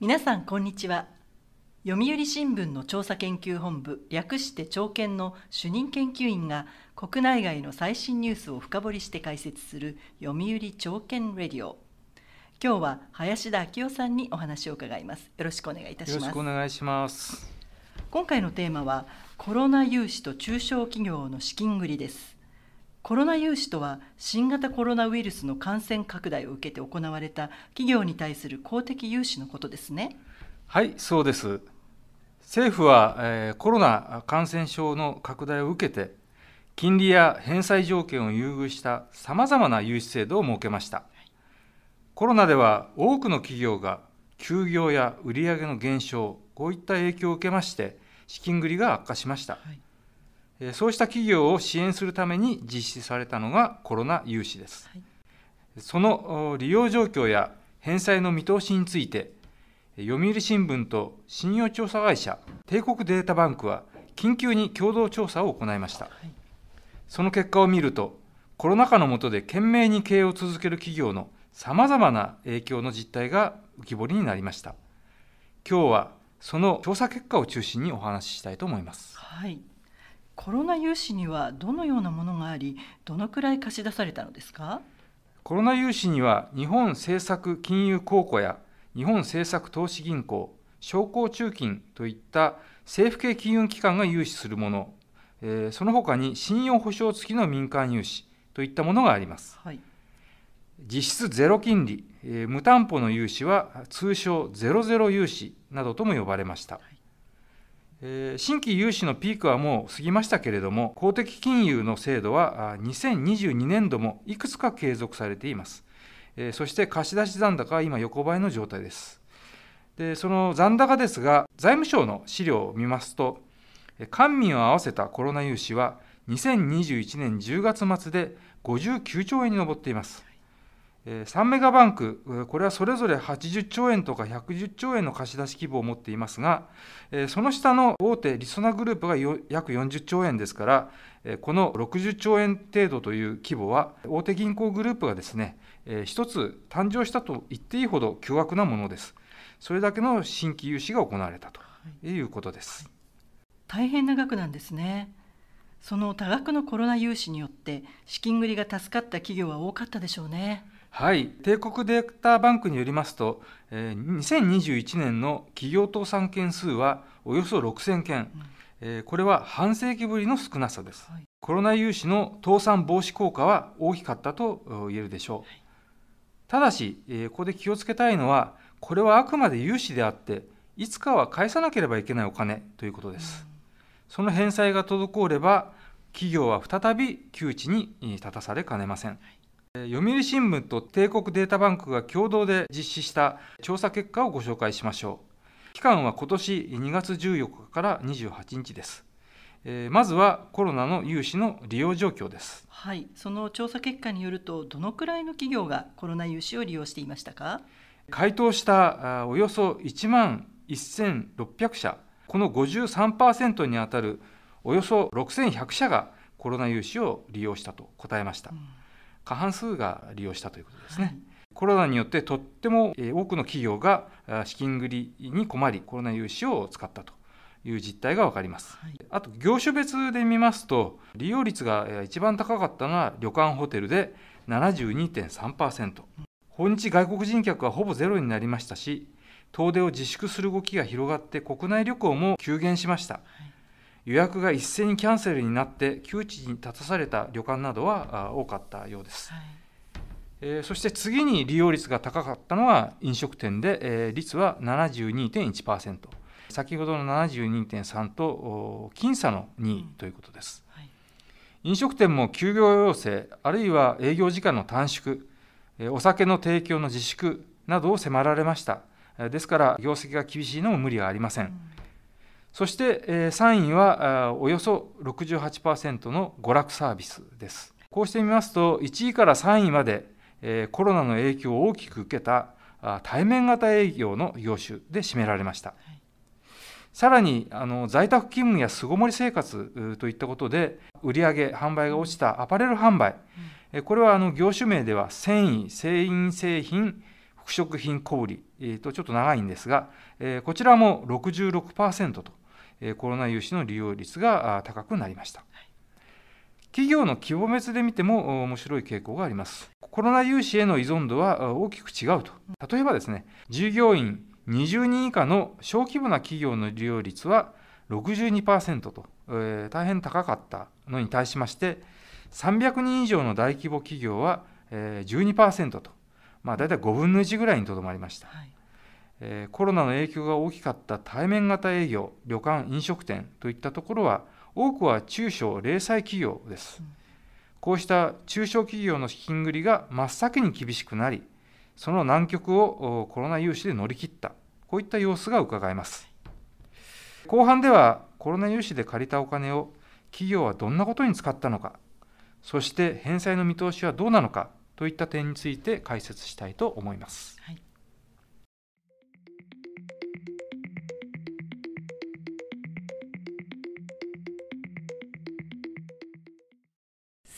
皆さんこんにちは。読売新聞の調査研究本部略して朝研の主任研究員が国内外の最新ニュースを深掘りして解説する読売朝研レディオ。今日は林田明夫さんにお話を伺います。よろしくお願いいたします。よろしくお願いします。今回のテーマはコロナ融資と中小企業の資金繰りですコロナ融資とは新型コロナウイルスの感染拡大を受けて行われた企業に対する公的融資のことですね。はいそうです。政府は、えー、コロナ感染症の拡大を受けて金利や返済条件を優遇したさまざまな融資制度を設けました。コロナでは多くの企業が休業や売上の減少こういった影響を受けまして資金繰りが悪化しました、はいそうした企業を支援するために実施されたのがコロナ融資です。はい、その利用状況や返済の見通しについて、読売新聞と信用調査会社、帝国データバンクは緊急に共同調査を行いました。はい、その結果を見ると、コロナ禍の下で懸命に経営を続ける企業のさまざまな影響の実態が浮き彫りになりました。今日はその調査結果を中心にお話ししたいと思います。はいコロナ融資にはどのようなものがありどのくらい貸し出されたのですか？コロナ融資には日本政策金融公庫や日本政策投資銀行商工中金といった政府系金融機関が融資するもの、えー、その他に信用保証付きの民間融資といったものがあります、はい、実質ゼロ金利、えー、無担保の融資は通称ゼロゼロ融資などとも呼ばれました、はい新規融資のピークはもう過ぎましたけれども、公的金融の制度は2022年度もいくつか継続されています。そして貸出残高は今横ばいの状態です。でその残高ですが、財務省の資料を見ますと、官民を合わせたコロナ融資は2021年10月末で59兆円に上っています。3メガバンク、これはそれぞれ80兆円とか110兆円の貸し出し規模を持っていますが、その下の大手りそなグループが約40兆円ですから、この60兆円程度という規模は、大手銀行グループがですね、一つ誕生したと言っていいほど巨額なものです。それだけの新規融資が行われたということです。大変な額なんですね。その多額のコロナ融資によって資金繰りが助かった企業は多かったでしょうね。はい、帝国データバンクによりますと、えー、2021年の企業倒産件数はおよそ6000件、うん、えー、これは半世紀ぶりの少なさです、はい、コロナ融資の倒産防止効果は大きかったと言えるでしょう、はい、ただし、えー、ここで気をつけたいのはこれはあくまで融資であっていつかは返さなければいけないお金ということです、うん、その返済が滞れば企業は再び窮地に立たされかねません、はい読売新聞と帝国データバンクが共同で実施した調査結果をご紹介しましょう。期間は今年2月14日から28日です。まずはコロナの融資の利用状況です。はい、その調査結果によると、どのくらいの企業がコロナ融資を利用していましたか？回答したおよそ1万1600社、この53%にあたるおよそ6100社がコロナ融資を利用したと答えました。うん過半数が利用したということですね。はいコロナによってとっても多くの企業が資金繰りに困り、コロナ融資を使ったという実態が分かります。はい、あと、業種別で見ますと、利用率が一番高かったのは旅館・ホテルで72.3%。訪日外国人客はほぼゼロになりましたし、遠出を自粛する動きが広がって国内旅行も急減しました。はい予約が一斉にキャンセルになって窮地に立たされた旅館などは多かったようです、はい、えー、そして次に利用率が高かったのは飲食店で、えー、率は72.1%先ほどの72.3と僅差の2位ということです、うんはい、飲食店も休業要請あるいは営業時間の短縮お酒の提供の自粛などを迫られました。ですから業績が厳しいのも無理はありません、うんそして3位はおよそ68%の娯楽サービスです。こうしてみますと、1位から3位までコロナの影響を大きく受けた対面型営業の業種で占められました。さらにあの在宅勤務や巣ごもり生活といったことで売上販売が落ちたアパレル販売、これはあの業種名では繊維、繊維製品、複服飾品小売、えー、とちょっと長いんですが、えー、こちらも66%と、えー、コロナ融資の利用率が高くなりました。企業の規模別で見ても面白い傾向があります。コロナ融資への依存度は大きく違うと。例えばですね、従業員20人以下の小規模な企業の利用率は62%と、えー、大変高かったのに対しまして、300人以上の大規模企業は、えー、12%と、まあ、大体5分の1ぐらいにとどまりました、はい、えー、コロナの影響が大きかった対面型営業、旅館、飲食店といったところは、多くは中小零細企業です。うん、こうした中小企業の資金繰りが真っ先に厳しくなり、その難局をコロナ融資で乗り切った、こういった様子が伺えます。後半ではコロナ融資で借りたお金を企業はどんなことに使ったのか、そして返済の見通しはどうなのかといった点について解説したいと思います。はい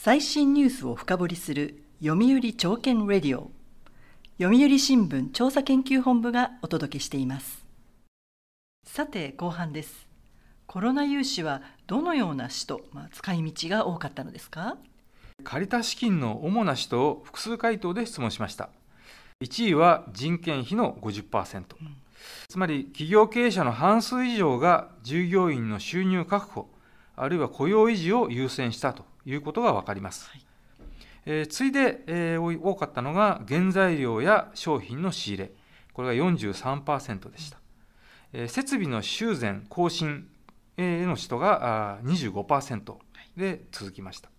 最新ニュースを深掘りする読売朝券レディオ。読売新聞調査研究本部がお届けしています。さて後半です。コロナ融資はどのような使途、まあ、使い道が多かったのですか？借りた資金の主な使途を複数回答で質問しました。1位は人件費の50%、うん、つまり企業経営者の半数以上が従業員の収入確保あるいは雇用維持を優先したということが分かります。はい、えー、次いで、えー、多かったのが原材料や商品の仕入れ、これが43%でした。えー、設備の修繕、更新への人が25%で続きました。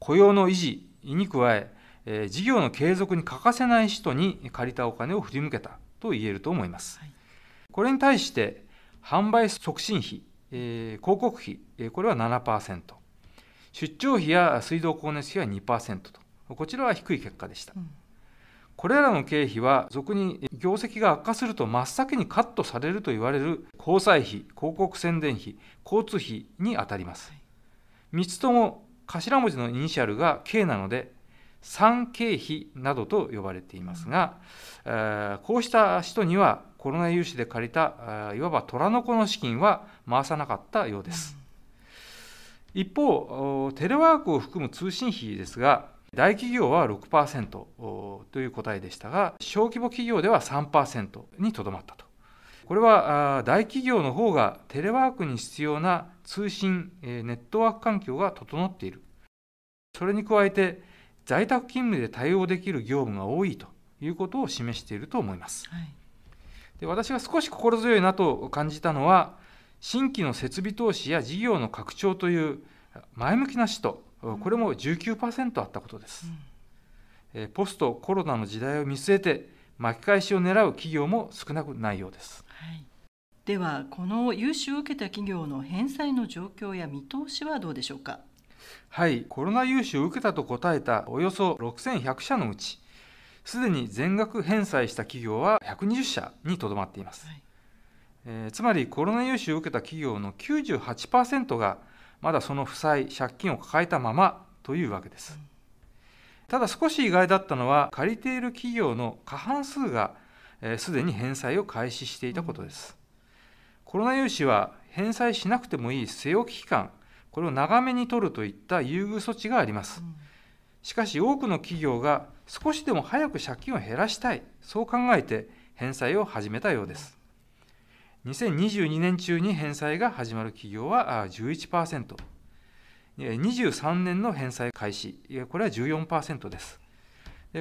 雇用の維持に加え、えー、事業の継続に欠かせない人に借りたお金を振り向けたと言えると思います。はい、これに対して販売促進費、えー、広告費、えー、これは7%、出張費や水道光熱費は2%と、こちらは低い結果でした。うん、これらの経費は、俗に業績が悪化すると真っ先にカットされると言われる交際費、広告宣伝費、交通費にあたります。3つとも頭文字のイニシャルが K なので、産経費などと呼ばれていますが、うん、こうした人にはコロナ融資で借りたいわば虎の子の資金は回さなかったようです。一方、テレワークを含む通信費ですが、大企業は6%という答えでしたが、小規模企業では3%にとどまったと。これは大企業の方がテレワークに必要な通信、ネットワーク環境が整っている。それに加えて、在宅勤務で対応できる業務が多いということを示していると思います。はい、で私が少し心強いなと感じたのは、新規の設備投資や事業の拡張という前向きな使途、これも19%あったことです。うん、ポストコロナの時代を見据えて巻き返しを狙う企業も少なくないようです。はい、ではこの融資を受けた企業の返済の状況や見通しはどうでしょうか？はい、コロナ融資を受けたと答えたおよそ6100社のうち、すでに全額返済した企業は120社にとどまっています。はいえ、つまりコロナ融資を受けた企業の98%がまだその負債借金を抱えたままというわけです。ただ少し意外だったのは借りている企業の過半数がすで、に返済を開始していたことです、コロナ融資は返済しなくてもいい据え置き期間これを長めに取るといった優遇措置があります、しかし多くの企業が少しでも早く借金を減らしたいそう考えて返済を始めたようです。2022年中に返済が始まる企業は11%、23年の返済開始、これは14%です。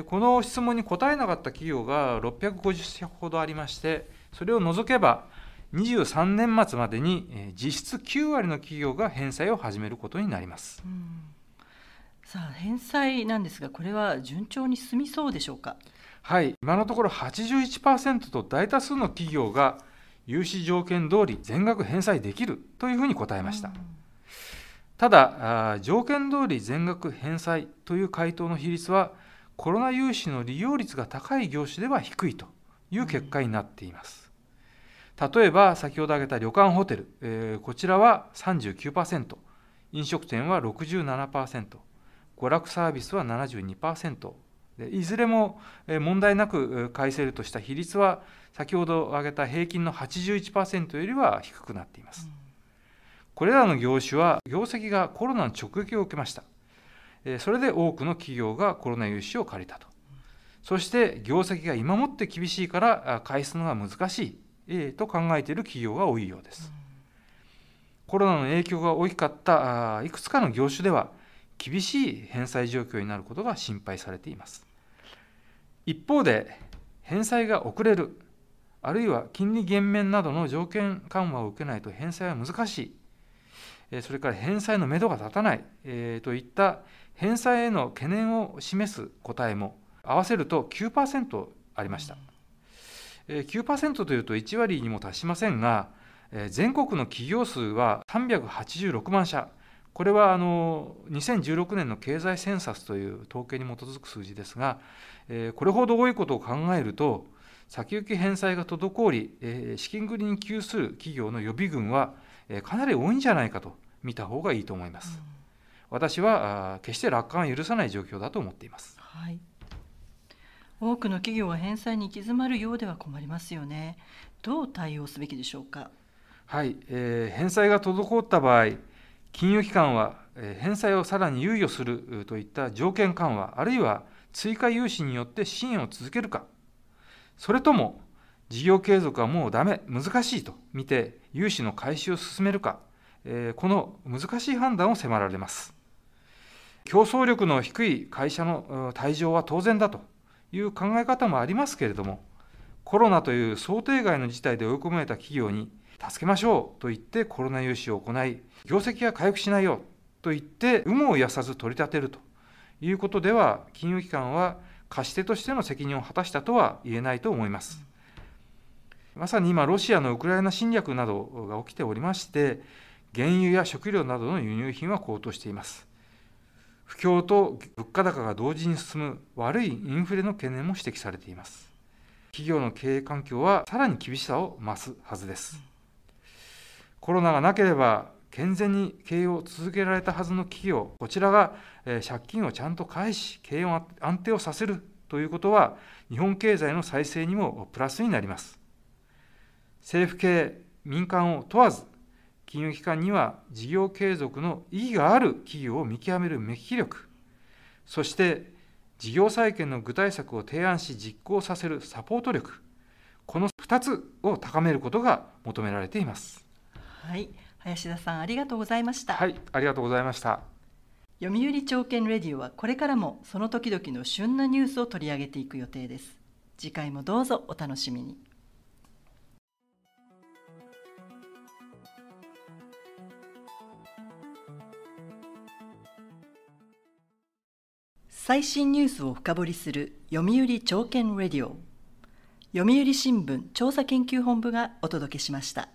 この質問に答えなかった企業が650社ほどありまして、それを除けば、23年末までに実質9割の企業が返済を始めることになります。さあ返済なんですが、これは順調に進みそうでしょうか？はい、今のところ81%と大多数の企業が融資条件通り全額返済できるというふうに答えました。ただ、条件通り全額返済という回答の比率は、コロナ融資の利用率が高い業種では低いという結果になっています。例えば、先ほど挙げた旅館・ホテル、えー、こちらは39%、飲食店は67%、娯楽サービスは72%、いずれも問題なく返せるとした比率は先ほど挙げた平均の81%よりは低くなっています。これらの業種は業績がコロナの直撃を受けました。それで多くの企業がコロナ融資を借りたと。そして業績が今もって厳しいから返すのが難しいと考えている企業が多いようです。コロナの影響が大きかったいくつかの業種では厳しい返済状況になることが心配されています。一方で返済が遅れるあるいは金利減免などの条件緩和を受けないと返済は難しい。それから返済のめどが立たない。といった返済への懸念を示す答えも合わせると9%ありました。9%というと1割にも達しませんが、全国の企業数は386万社、これはあの2016年の経済センサスという統計に基づく数字ですが、これほど多いことを考えると、先行き返済が滞り、資金繰りに窮する企業の予備軍はかなり多いんじゃないかと見た方がいいと思います。私は決して楽観を許さない状況だと思っています。はい多くの企業は返済に行き詰まるようでは困りますよね。どう対応すべきでしょうか？はい、えー、返済が滞った場合、金融機関は、返済をさらに猶予するといった条件緩和、あるいは追加融資によって支援を続けるか、それとも事業継続はもうダメ、難しいと見て融資の開始を進めるか、この難しい判断を迫られます。競争力の低い会社の退場は当然だという考え方もありますけれども、コロナという想定外の事態で追い込まれた企業に、助けましょうと言ってコロナ融資を行い、業績が回復しないよと言って、有無を言わさず取り立てるということでは、金融機関は貸し手としての責任を果たしたとは言えないと思います。まさに今、ロシアのウクライナ侵略などが起きておりまして、原油や食料などの輸入品は高騰しています。不況と物価高が同時に進む悪いインフレの懸念も指摘されています。企業の経営環境はさらに厳しさを増すはずです。コロナがなければ健全に経営を続けられたはずの企業、こちらが借金をちゃんと返し、経営を安定をさせるということは、日本経済の再生にもプラスになります。政府系、民間を問わず、金融機関には事業継続の意義がある企業を見極める目利き力、そして事業再建の具体策を提案し実行させるサポート力、この2つを高めることが求められています。はい、林田さんありがとうございました。はい、ありがとうございました。読売朝券レディオはこれからもその時々の旬なニュースを取り上げていく予定です。次回もどうぞお楽しみに。最新ニュースを深掘りする読売朝券レディオ読売新聞調査研究本部がお届けしました。